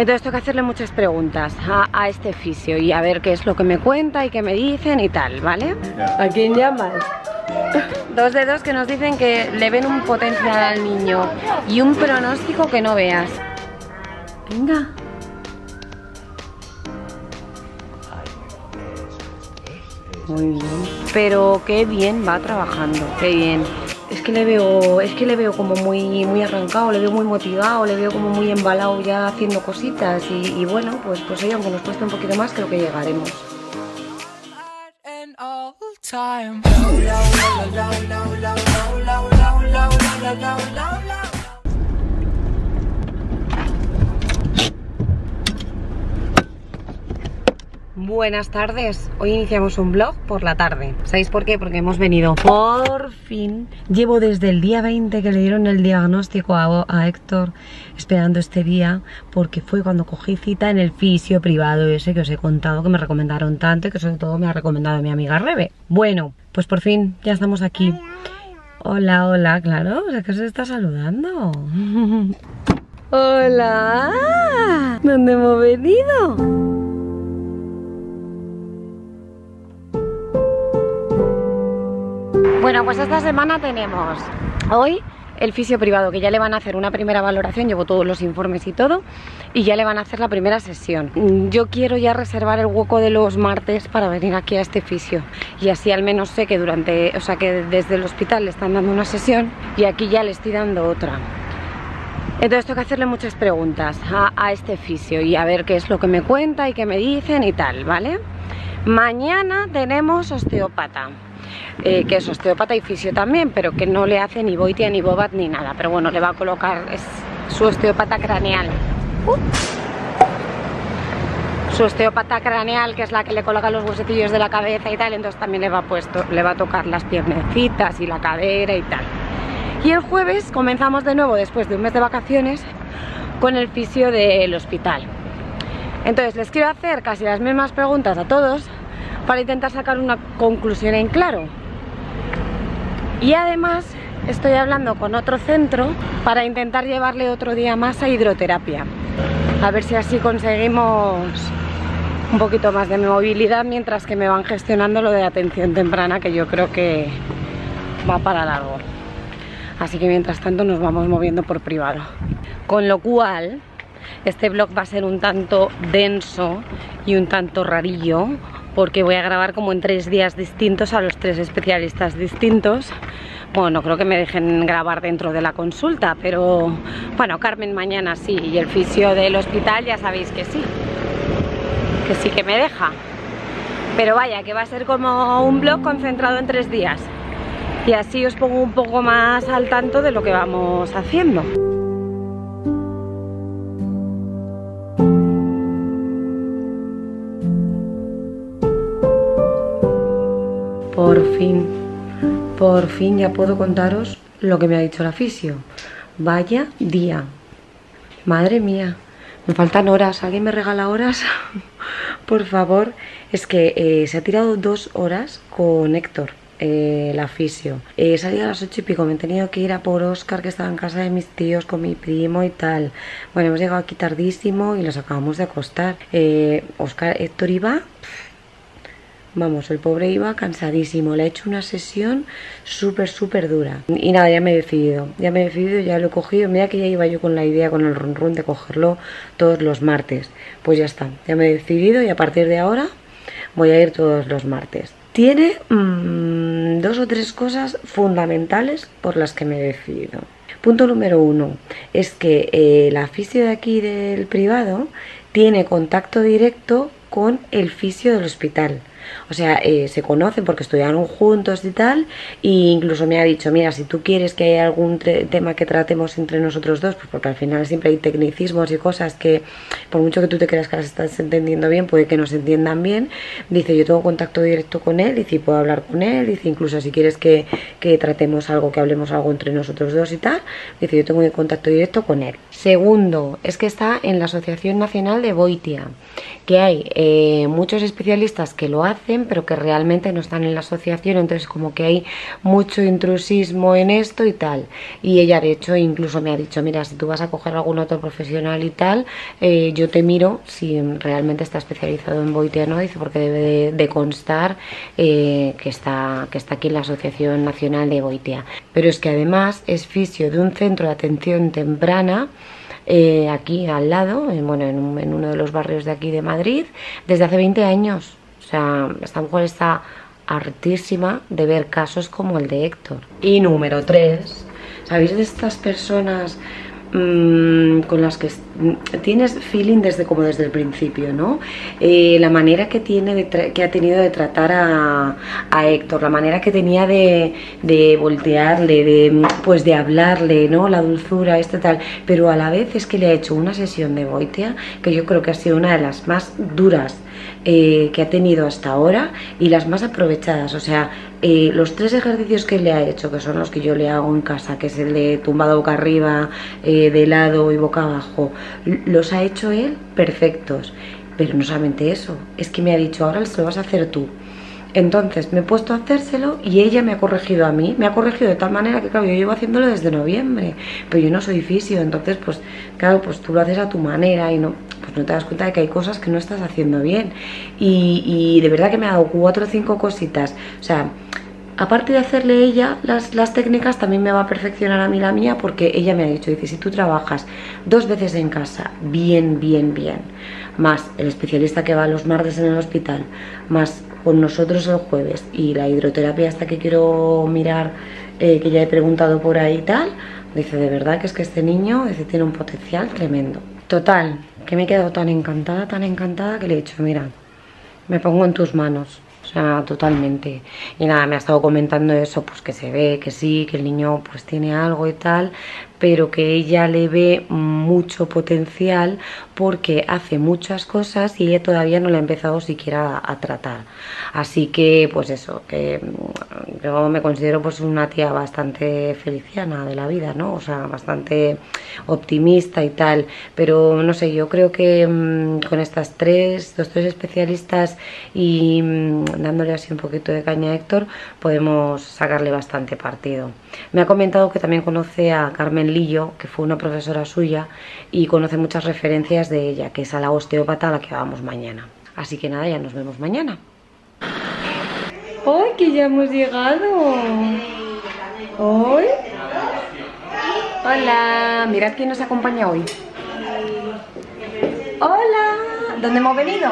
Entonces tengo que hacerle muchas preguntas a, a este fisio y a ver qué es lo que me cuenta y qué me dicen y tal, ¿vale? ¿A quién llamas? Dos dedos que nos dicen que le ven un potencial al niño y un pronóstico que no veas. Venga. Muy bien. Pero qué bien va trabajando, qué bien. Es que le veo, es que le veo como muy, muy arrancado, le veo muy motivado, le veo como muy embalado ya haciendo cositas y, bueno, pues, pues oye, aunque nos cueste un poquito más, creo que llegaremos. Buenas tardes, hoy iniciamos un vlog por la tarde. ¿Sabéis por qué? Porque hemos venido por fin. Llevo desde el día 20 que le dieron el diagnóstico a, a Héctor esperando este día porque fue cuando cogí cita en el fisio privado ese que os he contado que me recomendaron tanto y que sobre todo me ha recomendado mi amiga Rebe. Bueno, pues por fin ya estamos aquí. Hola, hola, claro, o sea que se está saludando. Hola, ¿dónde hemos venido? Bueno, pues esta semana tenemos hoy el fisio privado, que ya le van a hacer una primera valoración, llevo todos los informes y todo, y ya le van a hacer la primera sesión. Mm, Yo quiero ya reservar el hueco de los martes para venir aquí a este fisio, y así al menos sé que durante, o sea, que desde el hospital le están dando una sesión y aquí ya le estoy dando otra. Entonces tengo que hacerle muchas preguntas a, a este fisio y a ver qué es lo que me cuenta y qué me dicen y tal, ¿vale? Mañana tenemos osteópata eh, que es osteópata y fisio también, pero que no le hace ni boitia ni bobat ni nada. Pero bueno, le va a colocar, su osteópata craneal. Uh. Su osteópata craneal, que es la que le coloca los huesecillos de la cabeza y tal, entonces también le va, puesto, le va a tocar las piernecitas y la cadera y tal. Y el jueves comenzamos de nuevo, después de un mes de vacaciones, con el fisio del hospital. Entonces les quiero hacer casi las mismas preguntas a todos para intentar sacar una conclusión en claro. Y además estoy hablando con otro centro para intentar llevarle otro día más a hidroterapia. A ver si así conseguimos un poquito más de movilidad mientras que me van gestionando lo de atención temprana que yo creo que va para largo. Así que mientras tanto nos vamos moviendo por privado. Con lo cual, este vlog va a ser un tanto denso y un tanto rarillo porque voy a grabar como en tres días distintos a los tres especialistas distintos. Bueno, no creo que me dejen grabar dentro de la consulta, pero bueno, Carmen mañana sí y el fisio del hospital ya sabéis que sí, que sí que me deja. Pero vaya, que va a ser como un blog concentrado en tres días. Y así os pongo un poco más al tanto de lo que vamos haciendo. Por fin, por fin ya puedo contaros lo que me ha dicho la fisio. Vaya día. Madre mía, me faltan horas. ¿Alguien me regala horas? por favor. Es que eh, se ha tirado dos horas con Héctor. Eh, la fisio. Salido a las ocho y pico, me he tenido que ir a por Oscar, que estaba en casa de mis tíos con mi primo y tal. Bueno, hemos llegado aquí tardísimo y los acabamos de acostar. Eh, Oscar, Héctor iba Vamos, el pobre iba cansadísimo. Le he hecho una sesión súper, súper dura. Y nada, ya me he decidido. Ya me he decidido, ya lo he cogido. Mira que ya iba yo con la idea, con el run run de cogerlo todos los martes. Pues ya está, ya me he decidido y a partir de ahora voy a ir todos los martes. Tiene mmm, dos o tres cosas fundamentales por las que me he decidido. Punto número uno es que eh, la fisio de aquí del privado tiene contacto directo con el fisio del hospital. O sea, eh, se conocen porque estudiaron juntos y tal, e incluso me ha dicho, mira, si tú quieres que haya algún tema que tratemos entre nosotros dos, pues porque al final siempre hay tecnicismos y cosas que, por mucho que tú te creas que las estás entendiendo bien, puede que no se entiendan bien. Dice, yo tengo contacto directo con él, y puedo hablar con él, dice, incluso si quieres que, que tratemos algo, que hablemos algo entre nosotros dos y tal, dice, yo tengo contacto directo con él. Segundo, es que está en la Asociación Nacional de Boitia, que hay eh, muchos especialistas que lo hacen hacen, pero que realmente no están en la asociación, entonces como que hay mucho intrusismo en esto y tal. Y ella de hecho incluso me ha dicho, mira, si tú vas a coger algún otro profesional y tal, eh, yo te miro si realmente está especializado en Boitea, ¿no? Dice, porque debe de, de constar eh, que, está, que está aquí en la Asociación Nacional de Boitea. Pero es que además es fisio de un centro de atención temprana, eh, aquí al lado, en, bueno, en, un- en uno de los barrios de aquí de Madrid, desde hace 20 años. Sea, esta mujer está hartísima de ver casos como el de Héctor. Y número 3, ¿sabéis de estas personas mm, con las que mm, tienes feeling desde como desde el principio, ¿no? Eh, la manera que tiene de que ha tenido de tratar a, Héctor, la manera que tenía de, voltearle, de pues de hablarle, ¿no? La dulzura, este tal, pero a la vez es que le ha hecho una sesión de Boitea que yo creo que ha sido una de las más duras eh, que ha tenido hasta ahora y las más aprovechadas. O sea, eh, los tres ejercicios que le ha hecho, que son los que yo le hago en casa, que es el de tumbado boca arriba, eh, de lado y boca abajo, los ha hecho él perfectos. Pero no solamente eso, es que me ha dicho, ahora se lo vas a hacer tú. Entonces me he puesto a hacérselo y ella me ha corregido a mí. Me ha corregido de tal manera que, claro, yo llevo haciéndolo desde noviembre, pero yo no soy fisio. Entonces, pues, claro, pues tú lo haces a tu manera y no, pues no te das cuenta de que hay cosas que no estás haciendo bien. Y, de verdad que me ha dado cuatro o cinco cositas. O sea, aparte de hacerle ella las, las técnicas, también me va a perfeccionar a mí la mía porque ella me ha dicho, dice, si tú trabajas dos veces en casa, bien, bien, bien, más el especialista que va los martes en el hospital, más con nosotros el jueves y la hidroterapia hasta que quiero mirar, eh, que ya he preguntado por ahí y tal, dice, de verdad que es que este niño dice, tiene un potencial tremendo. Total, que me he quedado tan encantada, tan encantada que le he dicho, mira, me pongo en tus manos. O sea, totalmente. Y nada, me ha estado comentando eso, pues que se ve, que sí, que el niño pues tiene algo y tal, pero que ella le ve mucho potencial porque hace muchas cosas y ella todavía no la ha empezado siquiera a, tratar. Así que, pues eso, mm, yo me considero pues una tía bastante feliciana de la vida, ¿no? O sea, bastante optimista y tal, pero no sé, yo creo que mm, con estas tres, los tres especialistas y mm, dándole así un poquito de caña a Héctor, podemos sacarle bastante partido. Me ha comentado que también conoce a Carmen Lillo, que fue una profesora suya, y conoce muchas referencias de ella, que es a la osteópata a la que vamos mañana. Así que nada, ya nos vemos mañana. ¡Ay, que ya hemos llegado! ¡Hoy! Hola, mirad quién nos acompaña hoy. Hola, ¿dónde hemos venido?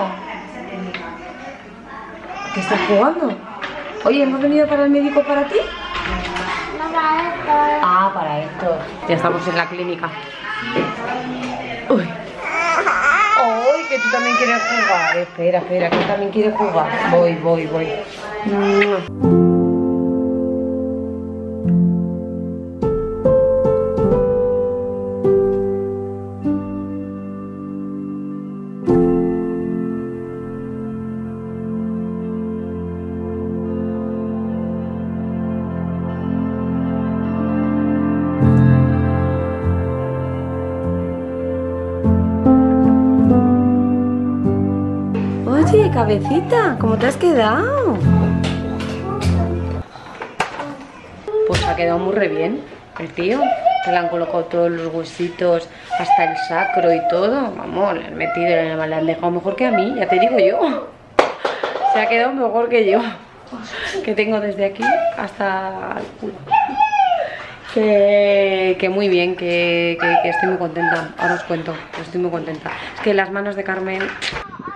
¿Qué estás jugando? Oye, ¿hemos venido para el médico para ti? Ah, para Héctor. Ya estamos en la clínica. Uy. ¡Ay, que tú también quieres jugar! Espera, espera, que tú también quieres jugar. Voy, voy, voy. Cabecita, ¿cómo te has quedado? Pues ha quedado muy re bien el tío. Que le han colocado todos los huesitos, hasta el sacro y todo. Vamos, le han metido, le han dejado mejor que a mí, ya te digo yo. Se ha quedado mejor que yo. Que tengo desde aquí hasta el culo. Que, muy bien, que, que- que estoy muy contenta. Ahora os cuento, estoy muy contenta. Es que las manos de Carmen.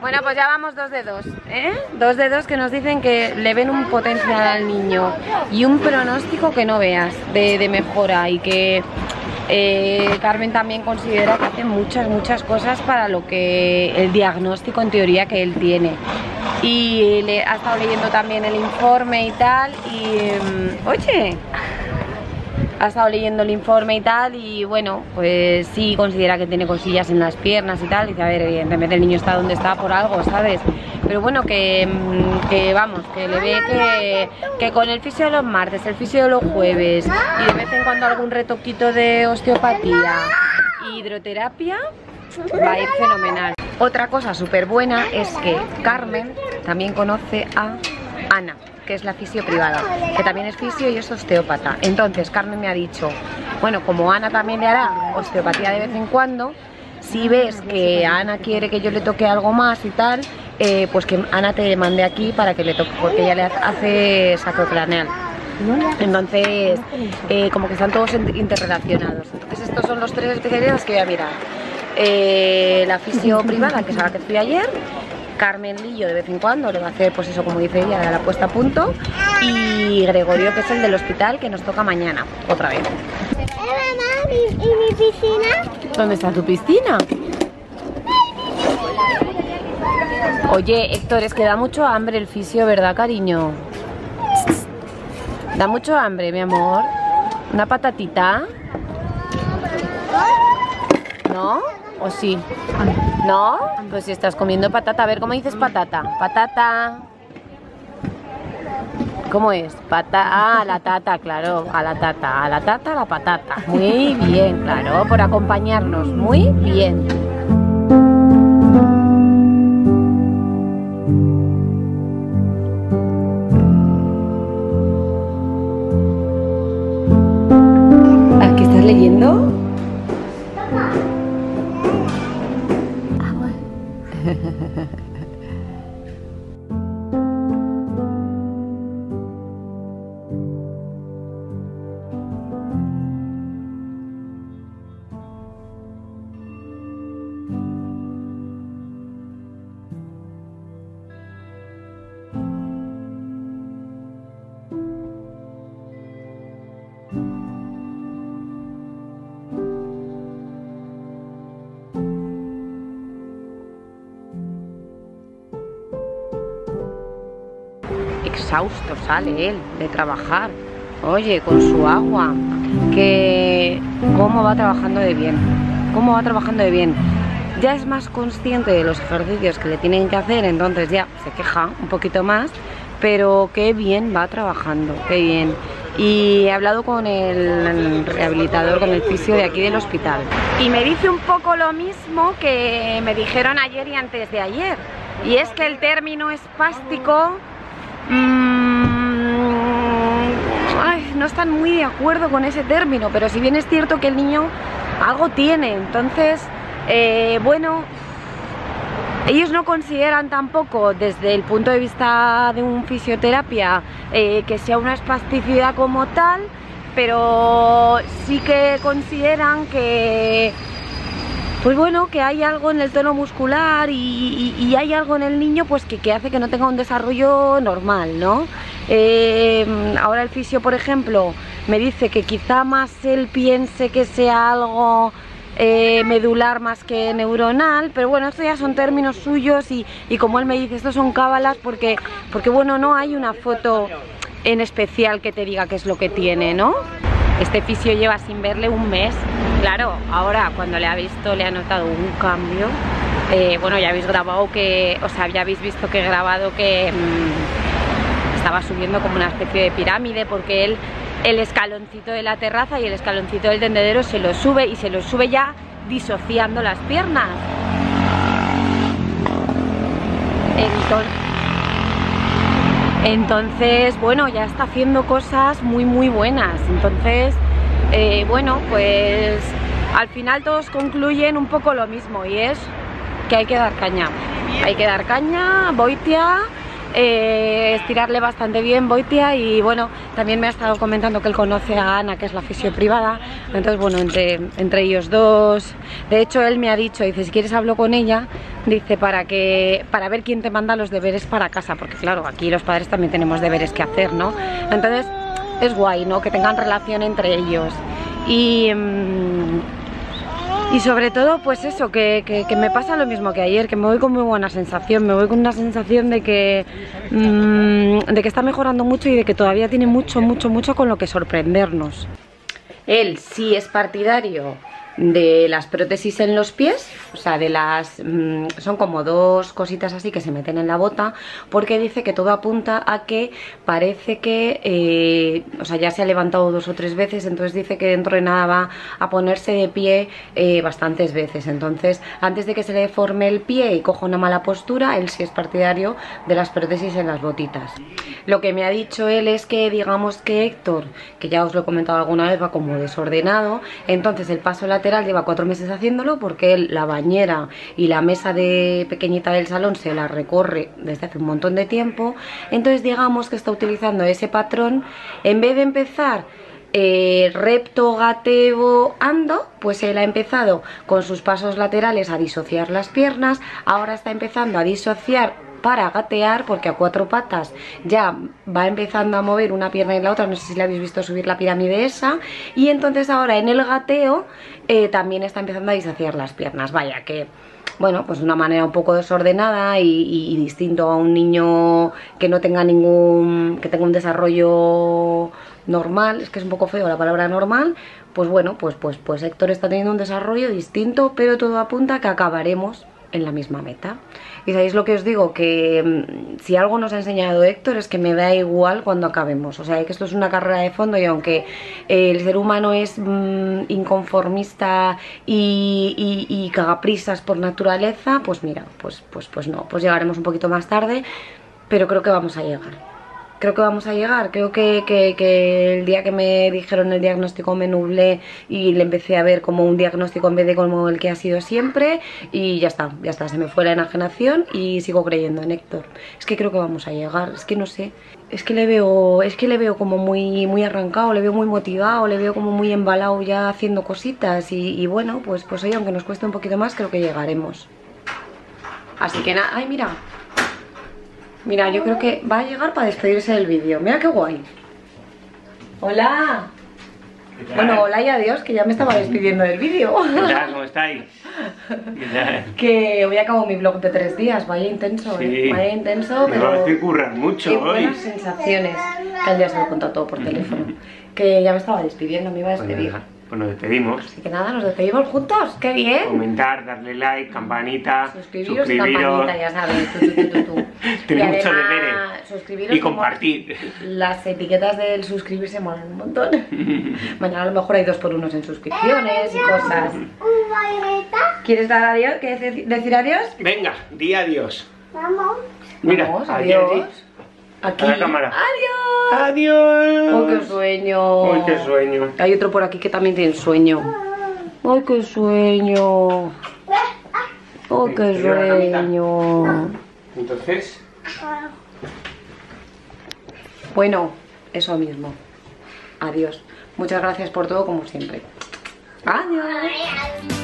Bueno, pues ya vamos dos de dos, ¿eh? Dos de dos que nos dicen que le ven un potencial al niño y un pronóstico que no veas de, mejora y que eh, Carmen también considera que hace muchas, muchas cosas para lo que el diagnóstico en teoría que él tiene. Y le ha estado leyendo también el informe y tal y... mm, oye, ha estado leyendo el informe y tal y bueno, pues sí considera que tiene cosillas en las piernas y tal. Dice, a ver, evidentemente el niño está donde está por algo, ¿sabes? Pero bueno, que, mm, que vamos, que le ve que, que con el fisio de los martes, el fisio de los jueves y de vez en cuando algún retoquito de osteopatía y hidroterapia va a ir fenomenal. Otra cosa súper buena es que Carmen también conoce a Ana, es la fisio privada, que también es fisio y es osteópata. Entonces Carmen me ha dicho, bueno, como Ana también le hará osteopatía de vez en cuando, si ves que Ana quiere que yo le toque algo más y tal, eh, pues que Ana te mande aquí para que le toque, porque ella le hace sacroplaneal. Entonces, eh, como que están todos interrelacionados. Entonces, estos son los tres especialidades que voy a mirar. Eh, la fisio privada, que es a la que fui ayer, Carmen Lillo de vez en cuando le va a hacer, pues eso, como dice ella, la puesta a punto. Y Gregorio, que es el del hospital, que nos toca mañana, otra vez. mamá, ¿y mi piscina? ¿Dónde está tu piscina? Oye, Héctor, es que da mucho hambre el fisio, ¿verdad, cariño? Da mucho hambre, mi amor. ¿Una patatita? ¿No? ¿O sí? ¿No? Pues si estás comiendo patata. A ver, ¿cómo dices patata? Patata. ¿Cómo es? Pata ah, la tata, claro, a la tata, a la tata, a la patata. Muy bien, claro, por acompañarnos. Muy bien. Ha. exhausto sale él de trabajar. Oye, con su agua, que cómo va trabajando de bien, cómo va trabajando de bien. Ya es más consciente de los ejercicios que le tienen que hacer, entonces ya se queja un poquito más, pero qué bien va trabajando, qué bien. Y he hablado con el rehabilitador, con el fisio de aquí del hospital. Y me dice un poco lo mismo que me dijeron ayer y antes de ayer. Y es que el término espástico Mm, ay, no están muy de acuerdo con ese término, pero si bien es cierto que el niño algo tiene, entonces, eh, bueno, ellos no consideran tampoco desde el punto de vista de un fisioterapia eh, que sea una espasticidad como tal, pero sí que consideran que pues bueno, que hay algo en el tono muscular y, hay algo en el niño pues que, hace que no tenga un desarrollo normal, ¿no? Eh, ahora el fisio, por ejemplo, me dice que quizá más él piense que sea algo eh, medular más que neuronal, pero bueno, estos ya son términos suyos y, como él me dice, estos son cábalas porque, porque bueno, no hay una foto en especial que te diga qué es lo que tiene, ¿no? Este fisio lleva sin verle un mes claro, ahora cuando le ha visto le ha notado un cambio. Eh, bueno, ya habéis grabado que, o sea, ya habéis visto que he grabado que mm, estaba subiendo como una especie de pirámide porque él el escaloncito de la terraza y el escaloncito del tendedero se lo sube y se lo sube ya disociando las piernas. Entonces, entonces, bueno, ya está haciendo cosas muy muy buenas. Entonces, eh, bueno, pues al final todos concluyen un poco lo mismo y es que hay que dar caña. Hay que dar caña, Boitia, eh, estirarle bastante bien Boitia y bueno, también me ha estado comentando que él conoce a Ana, que es la fisio privada, entonces bueno, entre, entre ellos dos, de hecho él me ha dicho, dice, si quieres hablo con ella, dice, para que para ver quién te manda los deberes para casa, porque claro, aquí los padres también tenemos deberes que hacer, ¿no? Entonces es guay, ¿no? Que tengan relación entre ellos. Y, mm, y sobre todo, pues eso, que, que, me pasa lo mismo que ayer, que me voy con muy buena sensación, me voy con una sensación de que, mm, de que está mejorando mucho y de que todavía tiene mucho, mucho, mucho con lo que sorprendernos. Él sí es partidario de las prótesis en los pies, o sea, de las... mm, son como dos cositas así que se meten en la bota, porque dice que todo apunta a que parece que, eh, o sea, ya se ha levantado dos o tres veces, entonces dice que dentro de nada va a ponerse de pie eh, bastantes veces. Entonces, antes de que se le deforme el pie y coja una mala postura, él sí es partidario de las prótesis en las botitas. Lo que me ha dicho él es que, digamos que Héctor, que ya os lo he comentado alguna vez, va como desordenado, entonces el paso lateral lleva cuatro meses haciéndolo porque la bañera y la mesa de pequeñita del salón se la recorre desde hace un montón de tiempo, entonces digamos que está utilizando ese patrón, en vez de empezar eh, repto, gateo, ando, pues él ha empezado con sus pasos laterales a disociar las piernas, ahora está empezando a disociar para gatear porque a cuatro patas ya va empezando a mover una pierna y la otra, no sé si le habéis visto subir la pirámide esa y entonces ahora en el gateo eh, también está empezando a disociar las piernas, vaya que bueno, pues una manera un poco desordenada y distinto a un niño que no tenga ningún, que tenga un desarrollo normal, es que es un poco feo la palabra normal, pues bueno, pues, pues, pues Héctor está teniendo un desarrollo distinto, pero todo apunta a que acabaremos en la misma meta. Y sabéis lo que os digo, que mm, si algo nos ha enseñado Héctor es que me da igual cuando acabemos. O sea, que esto es una carrera de fondo y aunque eh, el ser humano es mm, inconformista y, y, y cagaprisas por naturaleza, pues mira, pues, pues, pues no, pues llegaremos un poquito más tarde, pero creo que vamos a llegar creo que vamos a llegar. Creo que, que- que el día que me dijeron el diagnóstico me nublé y le empecé a ver como un diagnóstico en vez de como el que ha sido siempre y ya está, ya está, se me fue la enajenación y sigo creyendo en Héctor. Es que creo que vamos a llegar, es que no sé. Es que le veo, es que le veo como muy, muy arrancado, le veo muy motivado, le veo como muy embalado ya haciendo cositas y, y bueno, pues, pues oye, aunque nos cueste un poquito más, creo que llegaremos. Así que nada, ay mira, Mira, yo creo que va a llegar para despedirse del vídeo. Mira qué guay. Hola. Bueno, hola y adiós, que ya me estaba despidiendo del vídeo. ¿Cómo estáis? Que hoy acabo mi blog de tres días, vaya intenso, ¿eh? Sí. Vaya intenso, Me pero... parece currar mucho Qué hoy. buenas sensaciones. Que al día se lo he contado todo por teléfono. Que ya me estaba despidiendo, me iba a Pues despedir. nada, pues nos despedimos. Así que nada, nos despedimos juntos, qué bien. Comentar, darle like, campanita, Suscribiros, y campanita, ya sabes. Tú. Tenéis deberes. suscribiros Y compartir. Las etiquetas del suscribirse molan un montón. Mañana a lo mejor hay dos por unos en suscripciones y cosas. ¿Quieres dar adiós? ¿Quieres deci- decir adiós? Venga, di adiós. Vamos. Mira, Vamos, aquí, adiós. Aquí. A la cámara. Adiós. Adiós. ¡Oh, qué sueño! Ay, qué sueño. Hay otro por aquí que también tiene sueño. ¡Ay, qué sueño! ¡ay, qué sueño! Entonces, Bueno, eso mismo. Adiós. Muchas gracias por todo, como siempre. Adiós.